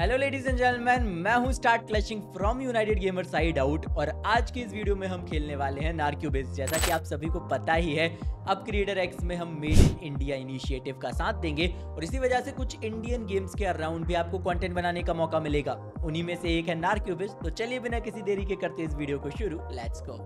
Hello ladies and gentleman मैं हूँ start clashing from united gamer side out और आज की इस वीडियो में हम खेलने वाले हैं नार्क्यूबिस जैसा कि आप सभी को पता ही है, अब क्रिएटर एक्स में हम मेड इन इंडिया इनिशिएटिव का साथ देंगे, और इसी वजह से कुछ इंडियन गेम्स के अराउंड भी आपको कंटेंट बनाने का मौका मिलेगा। उन्हीं में से एक है नार्क्यूबिस तो चलिए बिना किसी देरी के करते इस वीडियो को शुरू। लेट्स गो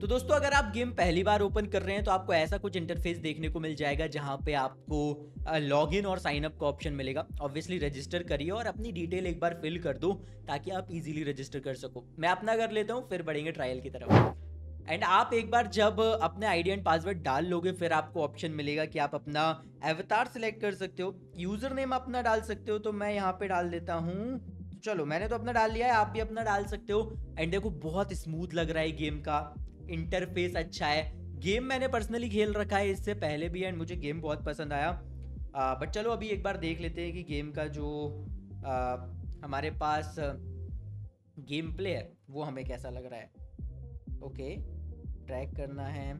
तो दोस्तों, अगर आप गेम पहली बार ओपन कर रहे हैं तो आपको ऐसा कुछ इंटरफेस देखने को मिल जाएगा जहाँ पे आपको लॉग इन और साइन अप का ऑप्शन मिलेगा। ऑब्वियसली रजिस्टर करिए और अपनी डिटेल एक बार फिल कर दो ताकि आप इजीली रजिस्टर कर सको। मैं अपना कर लेता हूँ, फिर बढ़ेंगे ट्रायल की तरफ़। एंड आप एक बार जब अपने आईडी एंड पासवर्ड डाल लोगे, फिर आपको ऑप्शन मिलेगा कि आप अपना एवतार सिलेक्ट कर सकते हो। यूज़र नेम अपना डाल सकते हो तो मैं यहाँ पे डाल देता हूँ। चलो, मैंने तो अपना डाल लिया है, आप भी अपना डाल सकते हो। एंड देखो, बहुत स्मूथ लग रहा है गेम का। इंटरफेस अच्छा है। गेम मैंने पर्सनली खेल रखा है इससे पहले भी एंड मुझे गेम बहुत पसंद आया। बट चलो अभी एक बार देख लेते हैं कि गेम का जो आ, हमारे पास गेम प्ले है वो हमें कैसा लग रहा है। ओके ट्रैक करना है।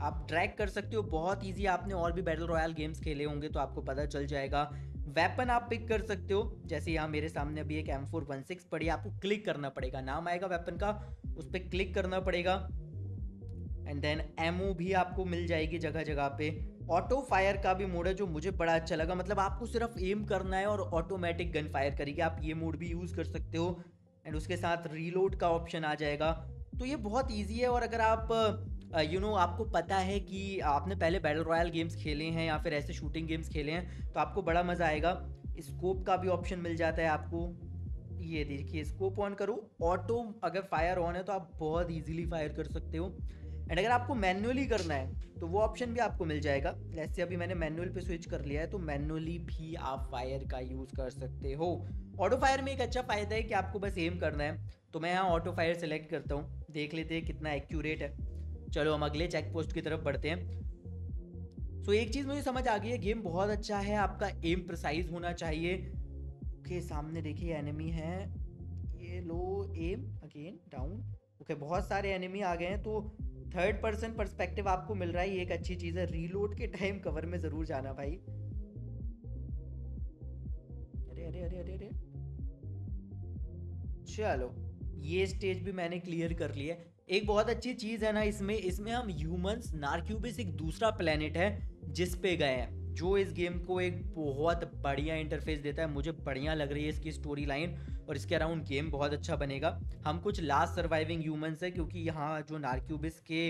आप ट्रैक कर सकते हो बहुत इजी आपने और भी बैटल रॉयल गेम्स खेले होंगे तो आपको पता चल जाएगा। वेपन आप पिक कर सकते हो। जैसे यहाँ मेरे सामने अभी एक एम फोर वन सिक्स पड़ी आपको क्लिक करना पड़ेगा। नाम आएगा वेपन का, उस पर क्लिक करना पड़ेगा। एंड देन एमओ भी आपको मिल जाएगी जगह जगह पे। ऑटो फायर का भी मोड है जो मुझे बड़ा अच्छा लगा। मतलब आपको सिर्फ़ एम करना है और ऑटोमेटिक गन फायर करेगी। आप ये मोड भी यूज़ कर सकते हो। एंड उसके साथ रीलोड का ऑप्शन आ जाएगा। तो ये बहुत ईजी है और अगर आप यू नो आपको पता है कि आपने पहले बैटल रॉयल गेम्स खेले हैं या फिर ऐसे शूटिंग गेम्स खेले हैं तो आपको बड़ा मज़ा आएगा। स्कोप का भी ऑप्शन मिल जाता है आपको। ये देखिए स्कोप ऑन करो। ऑटो अगर फायर ऑन है तो आप बहुत इजीली फायर कर सकते हो। एंड अगर आपको मैनुअली करना है तो वो ऑप्शन भी आपको मिल जाएगा। जैसे अभी मैंने मैनुअल पे स्विच कर लिया है तो मैनुअली भी आप फायर का यूज़ कर सकते हो। ऑटो फायर में एक अच्छा फ़ायदा है कि आपको बस एम करना है। तो मैं यहाँ ऑटो फायर सेलेक्ट करता हूँ। देख लेते हैं कितना एक्यूरेट है। चलो हम अगले चेक पोस्ट की तरफ़ बढ़ते हैं। सो एक चीज़ मुझे समझ आ गई है गेम बहुत अच्छा है, आपका एम प्रिसाइज होना चाहिए। ओके सामने देखिए एनिमी है। ये लो एम अगेन डाउन ओके बहुत सारे एनिमी आ गए हैं तो थर्ड पर्सन पर्सपेक्टिव आपको मिल रहा है, ये एक अच्छी चीज़ है। रीलोड के टाइम कवर में ज़रूर जाना भाई। अरे अरे अरे अरे अरे। चलो, ये स्टेज भी मैंने क्लियर कर लिया एक बहुत अच्छी चीज़ है ना इसमें इसमें हम ह्यूमंस नार्क्यूबिस एक दूसरा प्लेनेट है, जिस पे गए हैं। जो इस गेम को एक बहुत बढ़िया इंटरफेस देता है, मुझे बढ़िया लग रही है इसकी स्टोरी लाइन और इसके अराउंड गेम बहुत अच्छा बनेगा। हम कुछ लास्ट सर्वाइविंग ह्यूमंस हैं, क्योंकि यहाँ जो नार्क्यूबिस के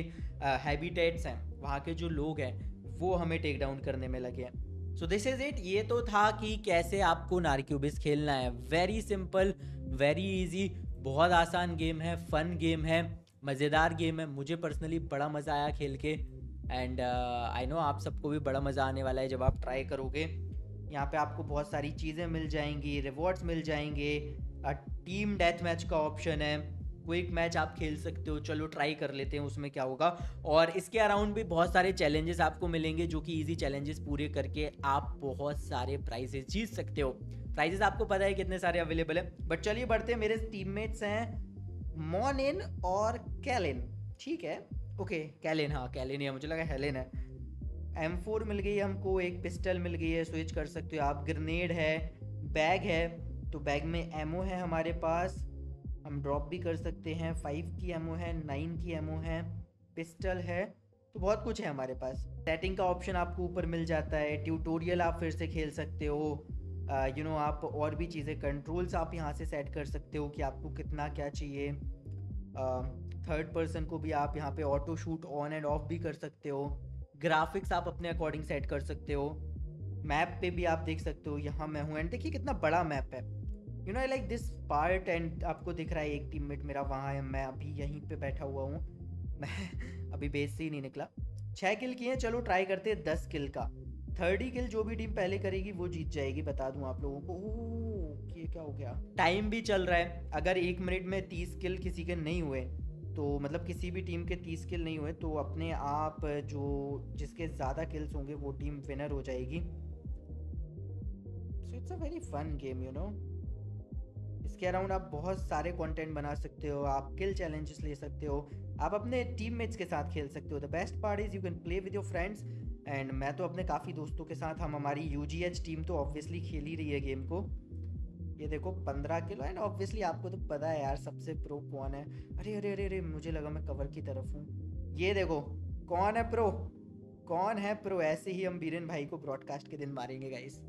हैबिटेट्स हैं, वहाँ के जो लोग हैं, वो हमें टेक डाउन करने में लगे हैं। सो दिस इज़ इट ये तो था कि कैसे आपको नार्क्यूबिस खेलना है। वेरी सिंपल वेरी इजी बहुत आसान गेम है फन गेम है। मज़ेदार गेम है। मुझे पर्सनली बड़ा मज़ा आया खेल के। एंड आई नो आप सबको भी बड़ा मज़ा आने वाला है जब आप ट्राई करोगे। यहाँ पे आपको बहुत सारी चीज़ें मिल जाएँगी रिवॉर्ड्स मिल जाएँगे। टीम डेथ मैच का ऑप्शन है। क्विक मैच आप खेल सकते हो। चलो ट्राई कर लेते हैं, उसमें क्या होगा। और इसके अराउंड भी बहुत सारे चैलेंजेस आपको मिलेंगे, जो कि इजी चैलेंजेस पूरे करके आप बहुत सारे प्राइजेस जीत सकते हो। प्राइजेस आपको पता है कितने सारे अवेलेबल है। बट चलिए बढ़ते हैं। मेरे टीममेट्स हैं। मोनिन और कैलिन, ठीक है? ओके कैलिन हाँ कैलिन है मुझे लगा हेलिन है। एम फोर मिल गई हमको, एक पिस्टल मिल गई है स्विच कर सकते हो आप। ग्रेनेड है बैग है तो बैग में एमओ है हमारे पास। हम ड्रॉप भी कर सकते हैं फाइव की एमओ है नाइन की एमओ है पिस्टल है तो बहुत कुछ है हमारे पास। सेटिंग का ऑप्शन आपको ऊपर मिल जाता है ट्यूटोरियल आप फिर से खेल सकते हो। यू नो आप और भी चीज़ें कंट्रोल्स आप यहाँ से सेट कर सकते हो कि आपको कितना क्या चाहिए। थर्ड पर्सन को भी आप यहाँ पे auto shoot on and off भी कर सकते हो। ग्राफिक्स आप अपने अकॉर्डिंग सेट कर सकते हो। मैप पे भी आप देख सकते हो, यहाँ मैं हूँ। एंड देखिए कितना बड़ा मैप है। You know I like this part and आपको दिख रहा है एक टीम मेट मेरा वहाँ है। मैं अभी यहीं पे बैठा हुआ हूँ। मैं अभी बेस से ही नहीं निकला। छः किल किए चलो ट्राई करते हैं दस किल का। थर्ड किल जो भी टीम पहले करेगी, वो जीत जाएगी, बता दूँ आप लोगों को। ये क्या हो गया? टाइम भी चल रहा है। अगर एक मिनट में तीस किल किसी के नहीं हुए तो मतलब किसी भी टीम के तीस किल नहीं हुए तो अपने आप जो, जिसके ज़्यादा किल्स होंगे, वो टीम विनर हो जाएगी। So it's a very fun game you know इसके अराउंड आप बहुत सारे कंटेंट बना सकते हो, आप किल चैलेंजेस ले सकते हो। आप अपने टीममेट्स के साथ खेल सकते हो। The best part is you can play with your friends and मैं तो अपने काफ़ी दोस्तों के साथ, हम हमारी यूजीएच टीम तो ऑब्वियसली खेल ही रही है गेम को। ये देखो, पंद्रह किलो एंड ऑब्वियसली आपको तो पता है यार, सबसे प्रो कौन है। अरे अरे अरे अरे, मुझे लगा मैं कवर की तरफ़ हूँ। ये देखो, कौन है प्रो कौन है प्रो ऐसे ही हम बीरेन भाई को ब्रॉडकास्ट के दिन मारेंगे गाइस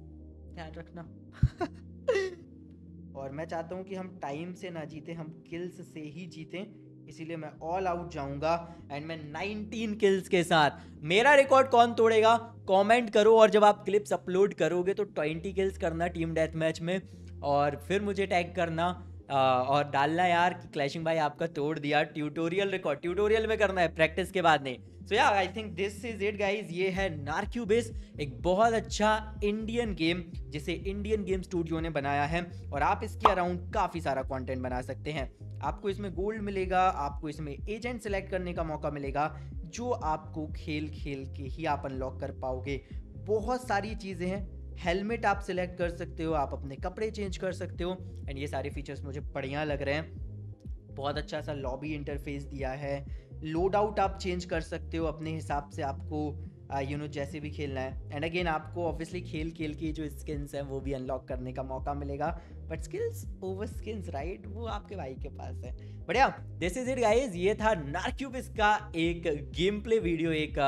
ध्यान रखना। और मैं चाहता हूँ कि हम टाइम से ना जीते, हम किल्स से ही जीतें। इसीलिए मैं ऑल आउट जाऊँगा एंड मैं 19 किल्स के साथ। मेरा रिकॉर्ड कौन तोड़ेगा? कमेंट करो और जब आप क्लिप्स अपलोड करोगे तो 20 किल्स करना टीम डेथ मैच में। और फिर मुझे टैग करना। और डालना यार कि क्लैशिंग भाई आपका तोड़ दिया ट्यूटोरियल रिकॉर्ड ट्यूटोरियल में करना है प्रैक्टिस के बाद नहीं। सो या I think this is it guys ये है नार्क्यूबिस एक बहुत अच्छा इंडियन गेम जिसे इंडियन गेम स्टूडियो ने बनाया है, और आप इसके अराउंड काफ़ी सारा कंटेंट बना सकते हैं। आपको इसमें गोल्ड मिलेगा, आपको इसमें एजेंट सेलेक्ट करने का मौका मिलेगा, जो आपको खेल खेल के ही आप अनलॉक कर पाओगे। बहुत सारी चीज़ें हैं हेलमेट आप सिलेक्ट कर सकते हो, आप अपने कपड़े चेंज कर सकते हो। एंड ये सारे फीचर्स मुझे बढ़िया लग रहे हैं। बहुत अच्छा सा लॉबी इंटरफेस दिया है। लोड आउट आप चेंज कर सकते हो, अपने हिसाब से आपको यू नो जैसे भी खेलना है। एंड अगेन आपको ऑब्वियसली खेल खेल के जो स्किन्स हैं, वो भी अनलॉक करने का मौका मिलेगा। But skills over skins right वो आपके भाई के पास है। बढ़िया। दिस इज़ इट गाइस ये था नार्क्यूबिस का एक गेम प्ले वीडियो एक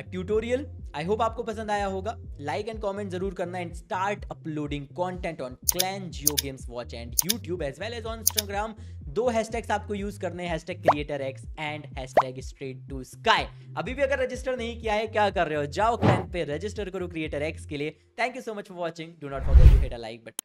ट्यूटोरियल आई होप आपको पसंद आया होगा। लाइक एंड कॉमेंट ज़रूर करना and start uploading content on clan Jio games watch and YouTube as well as on Instagram दो हैशटैग्स आपको यूज़ करने हैं creator X and hashtag straight to sky अभी भी अगर रजिस्टर नहीं किया है, क्या कर रहे हो? जाओ क्लैन पे रजिस्टर करो क्रिएटर एक्स के लिए। Thank you so much for watching do not forget to hit a like but